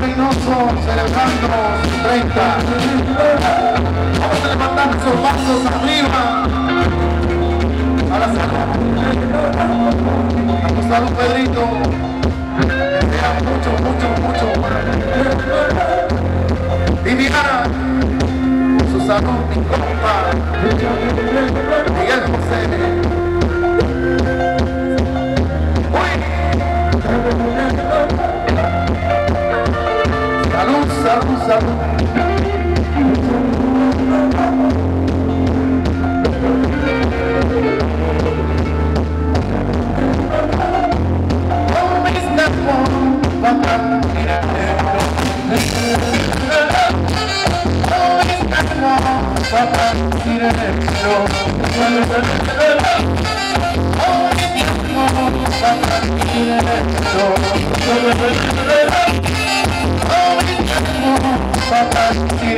Reynoso celebrando 30. Vamos a levantar nuestros arriba. Salud. Pedrito. Mucho, mucho, mucho. Viviana. Su salud, Thank you.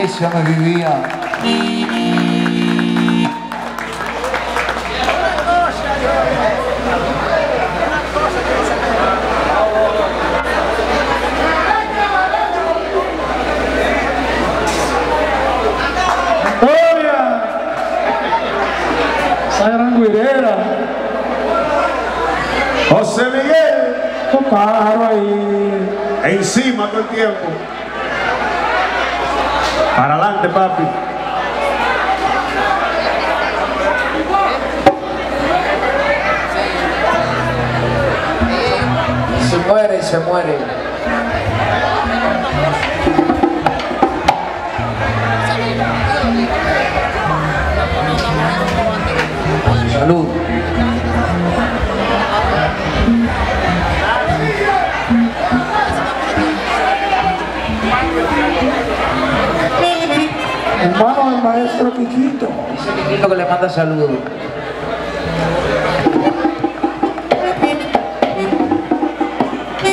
Ella me vivía. José Miguel, Tocaron ahí. encima todo el tiempo. Para adelante, papi. Se muere, se muere. Salud. Hermano del maestro Quiquito. Dice Quiquito que le manda saludos.